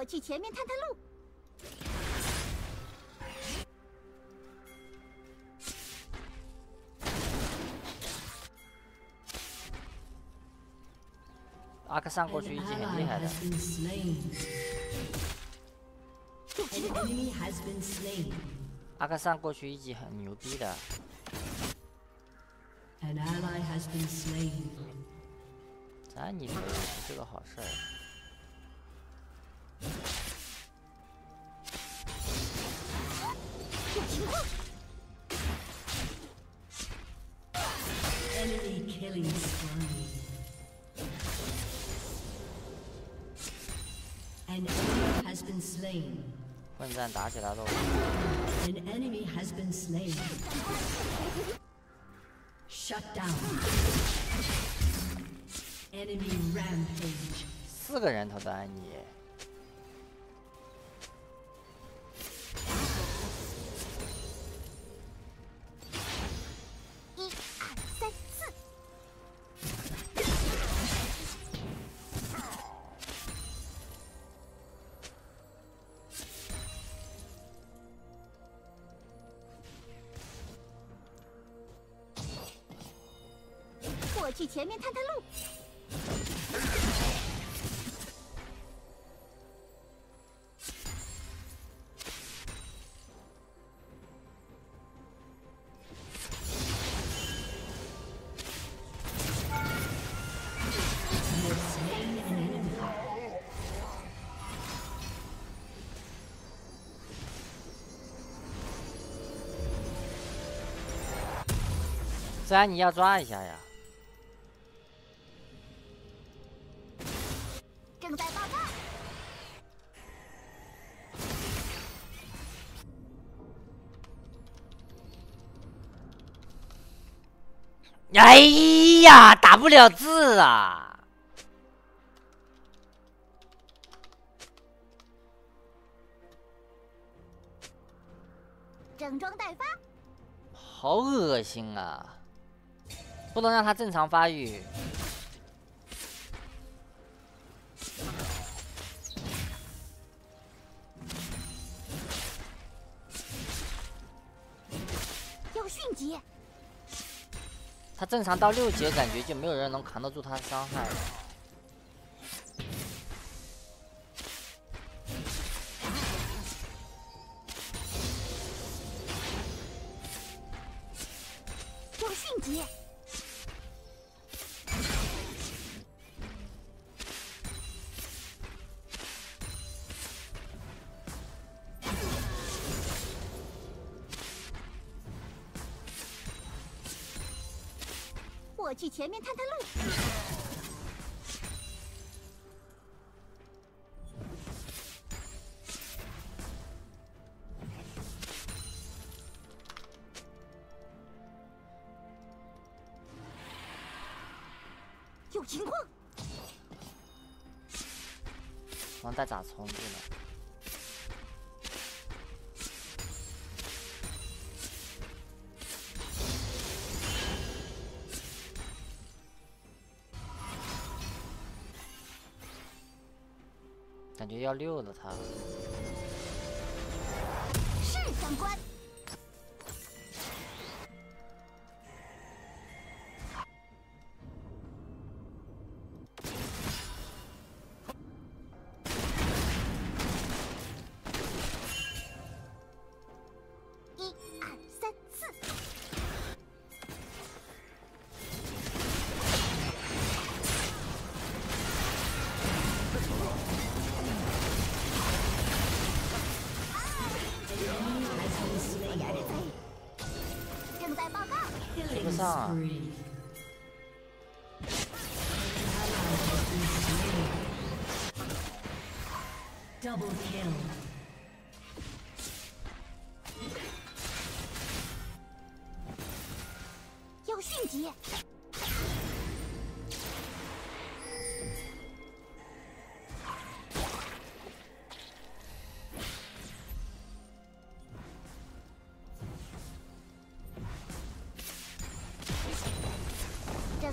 我去前面探探路。阿克上过去一击很厉害的，阿克上过去一级很牛逼的。咱你说不是个好事儿。混战打起来喽.四个人头的安妮，这安妮要抓一下呀！正在报告。哎呀，打不了字啊！整装待发。好恶心啊！不能让他正常发育。要迅捷，他正常到六级，感觉就没有人能扛得住他的伤害了。我去前面探探路。要溜了他。追不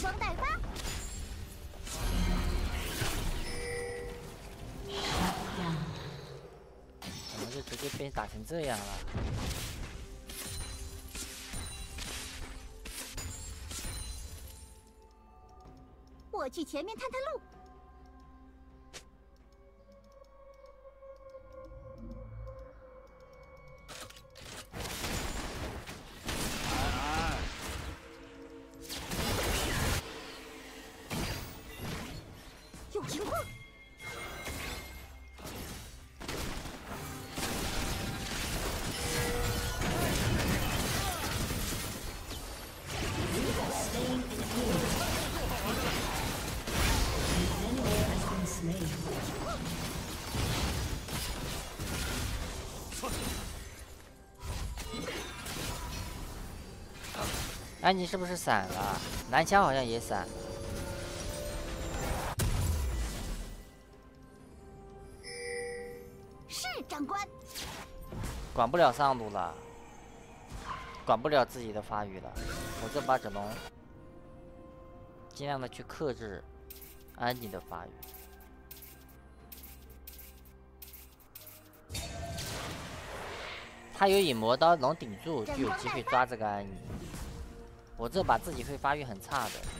双待发。怎么就直接被打成这样了？我去前面探探路。安妮是不是散了？蓝枪好像也闪。是长官。管不了上路了，管不了自己的发育了，我这把只能尽量的去克制安妮的发育。他有影魔刀能顶住，就有机会抓这个安妮。我这把自己会发育很差的。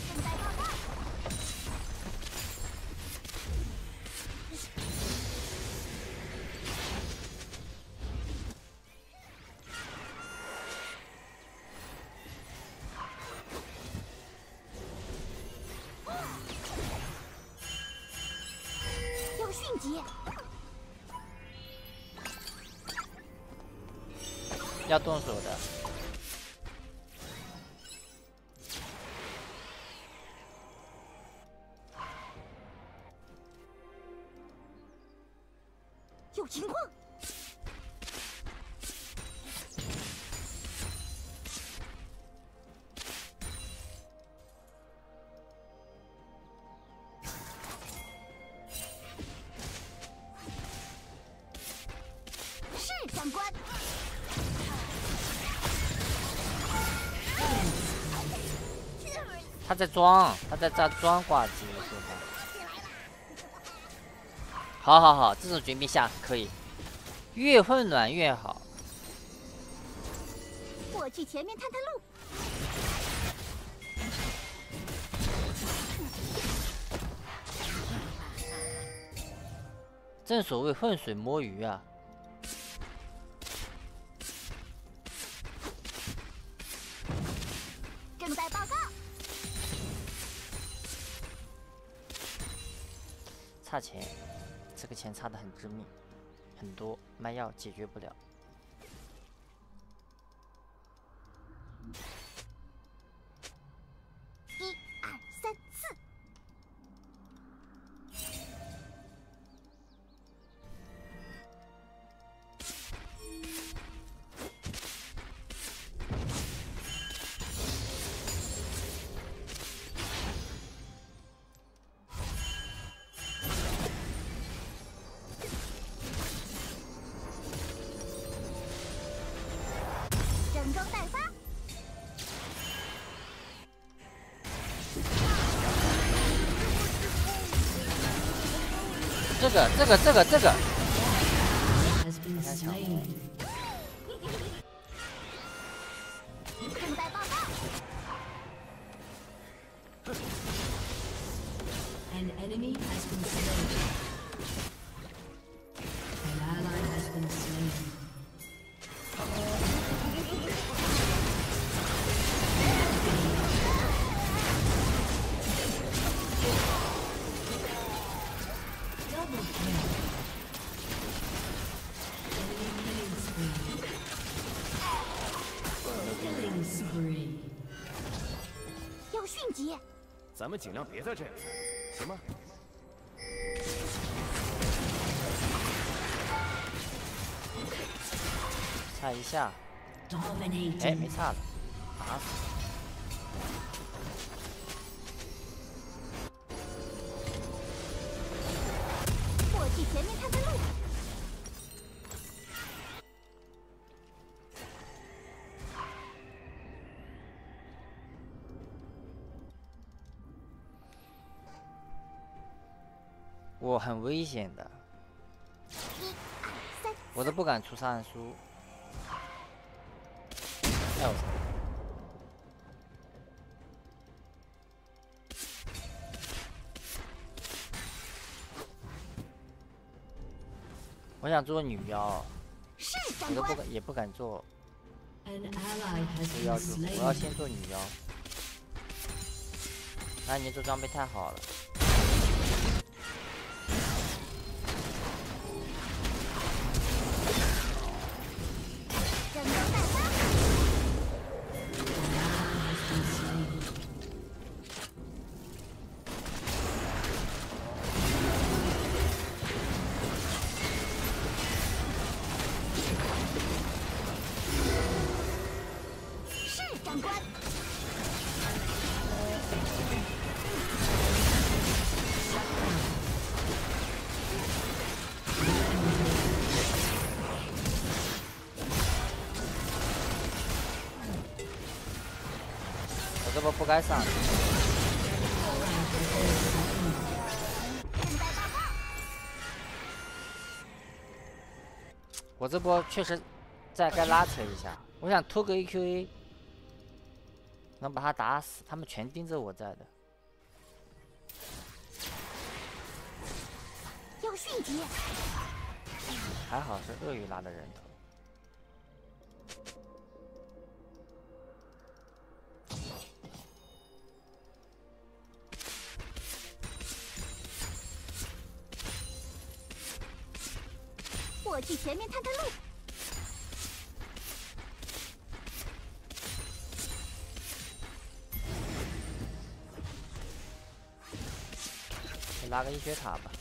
要动手的。有情况。是长官。他在装，他在这装挂机是吧？好好好，这种局面下可以，越混乱越好。我去前面探探路。正所谓浑水摸鱼啊。钱差的很致命，很多卖药解决不了。个这个这个这个，An enemy 咱们尽量别在这里。行吗？差一下，哎，没差了，我很危险的，我都不敢出杀人书。哎我操！我想做女妖。我都不敢，也不敢做要我要先做女妖。那你这装备太好了，该上。我这波确实在该拉扯一下，我想拖个 AQA，能把他打死，他们全盯着我在的。要迅捷。还好是鳄鱼拉的人头。去前面探探路。先拉个医学塔吧。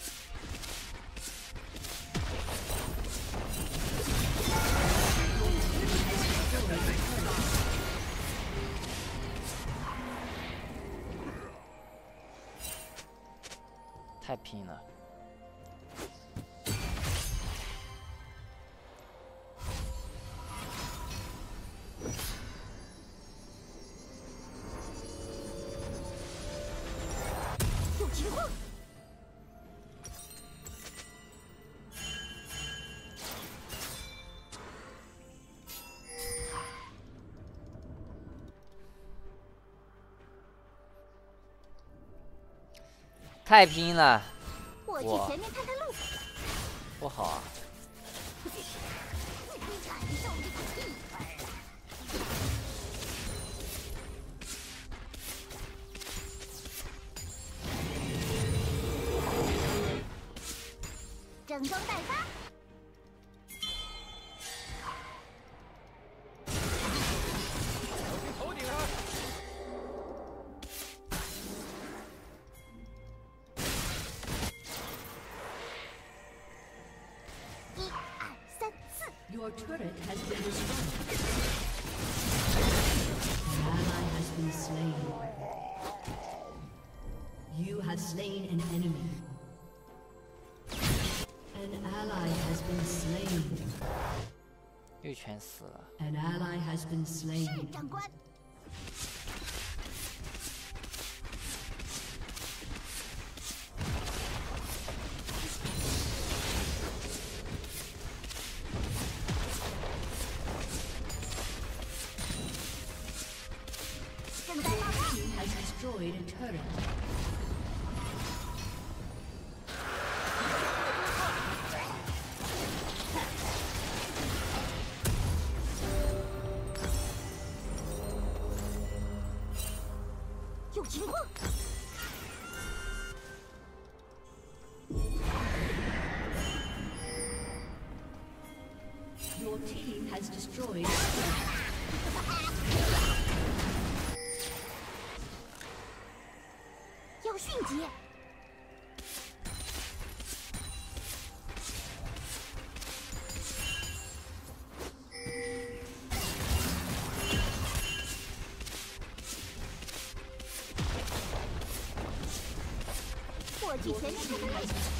太拼了。太拼了，我去前面看看路。不好啊！整装待发。turret has been destroyed. An ally has been slain. You have slain an enemy. An ally has been slain. 又全死了。 An ally has been 是 slain.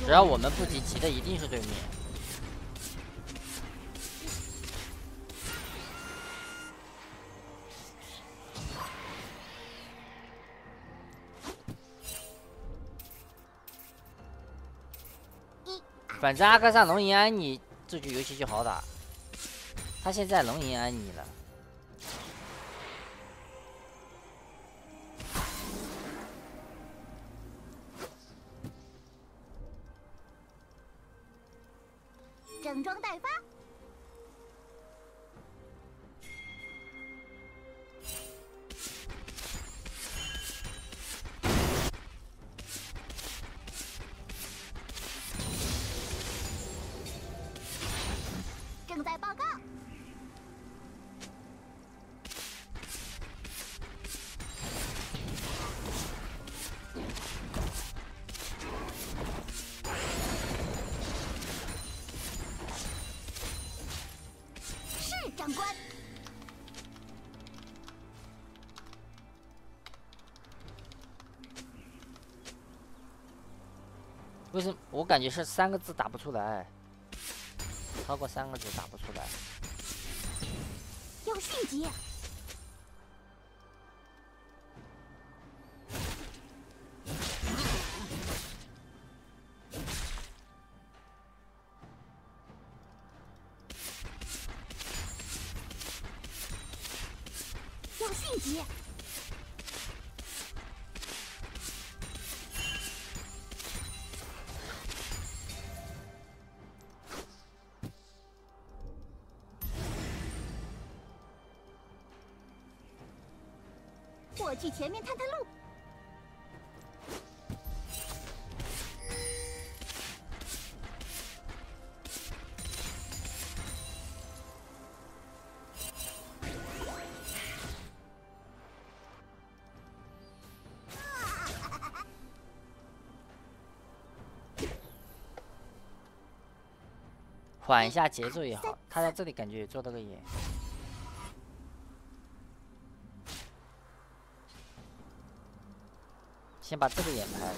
只要我们不急急的一定是对面。反正阿克萨能赢安妮，这局游戏就好打。他现在能赢安妮了。整装待发。为什么我感觉是三个字打不出来？超过三个字打不出来。要迅捷。去前面探探路。缓一下节奏也好，他在这里感觉也做了个眼。先把这个也拍了。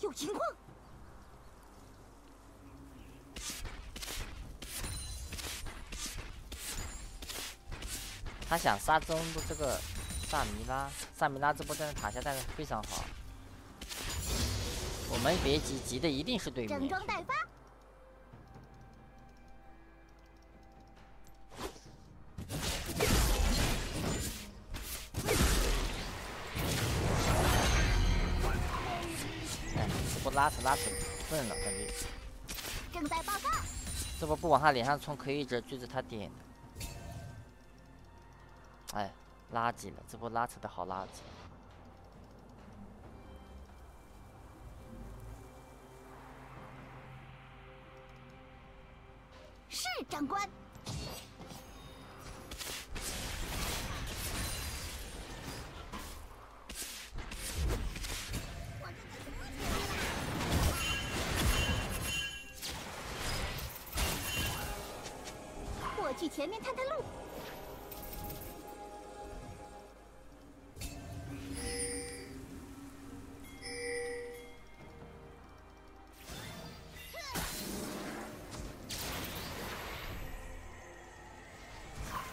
有情况。他想杀中路这个萨米拉，萨米拉这波站在塔下站的非常好。我们别急，急的一定是对面整面。装待发。拉扯拉扯笨了，感觉正在报告。这波不往他脸上冲，可以一直追着他点的。哎，垃圾了，这波拉扯的好垃圾。是长官。去前面探探路。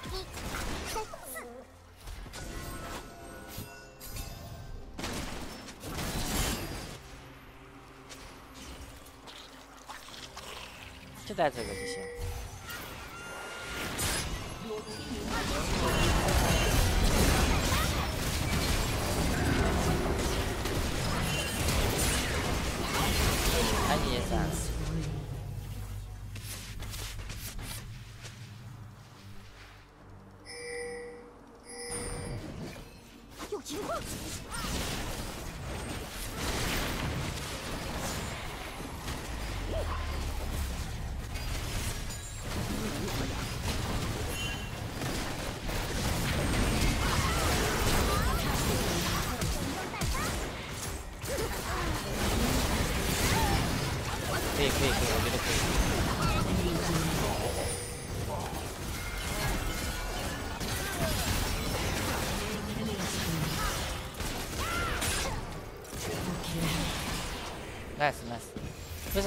一、三、四。就带这个就行。安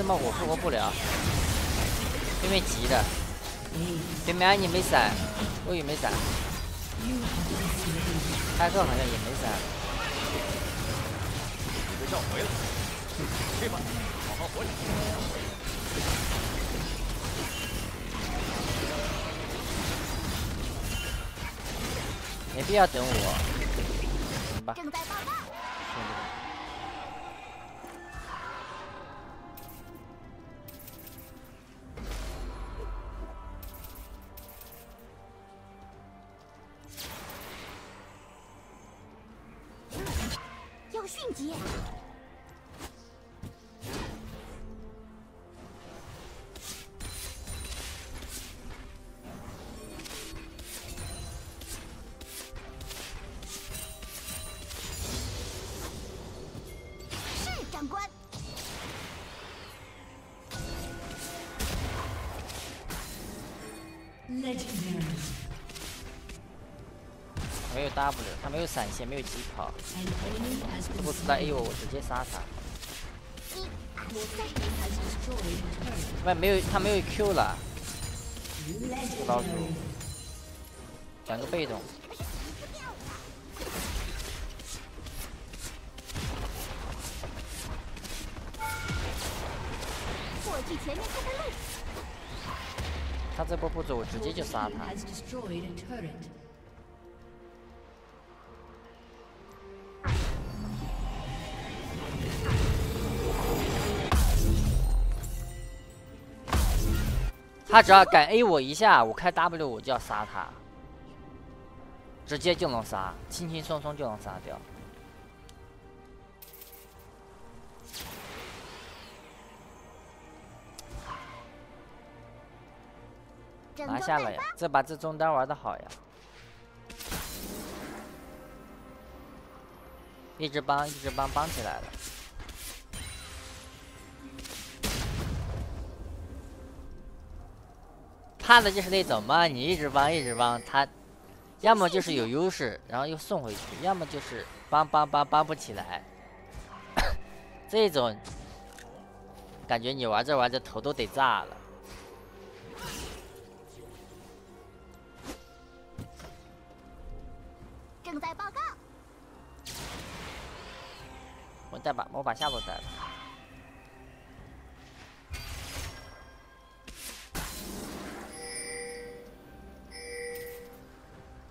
什么我复活不了？对面急的，对面安妮没闪，我也没闪，开克好像也没闪。你被召回了，去吧，好好活着。没必要等我，行吧，正在报告。W，他没有闪现，没有疾跑，如果出来 A 我，我直接杀他。喂，没有，他没有 Q 了，老鼠，两个被动。他这波不走，我直接就杀他。他只要敢 A 我一下，我开 W 我就要杀他，直接就能杀，轻轻松松就能杀掉。拿下了呀！这把这中单玩的好呀！一直帮，一直帮，帮起来了。怕的就是那种嘛，你一直帮，一直帮他，要么就是有优势，然后又送回去，要么就是帮帮帮帮不起来。这种感觉你玩着玩着头都得炸了。正在报告。我再把，我把下路带了。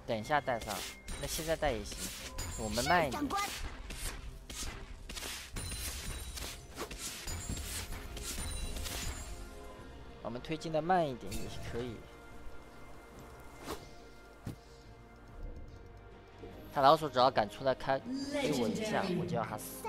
等一下带上，那现在带也行，我们慢一点。我们推进的慢一点也是可以。他老鼠只要敢出来开给我一下，我就要他死。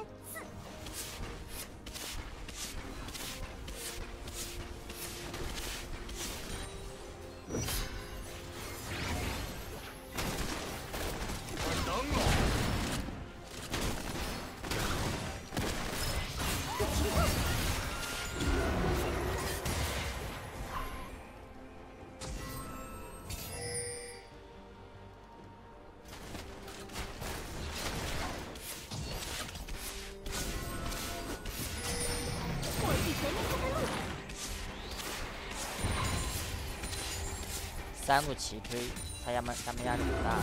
三路齐推他压们他们压力挺大的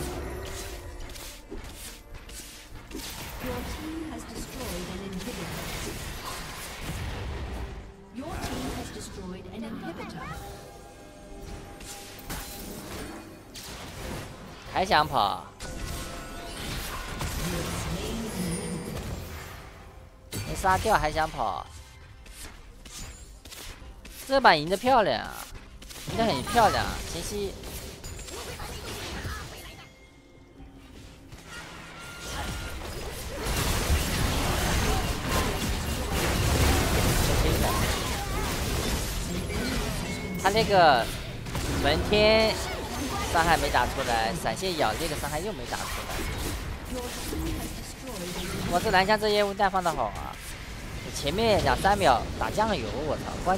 还想跑？没杀掉还想跑？这把赢得漂亮啊赢得很漂亮，前期。他那个门天伤害没打出来，闪现咬那个伤害又没打出来。我这蓝枪这烟雾弹放的好啊！前面两三秒打酱油，我操！关键